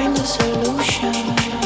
find a solution.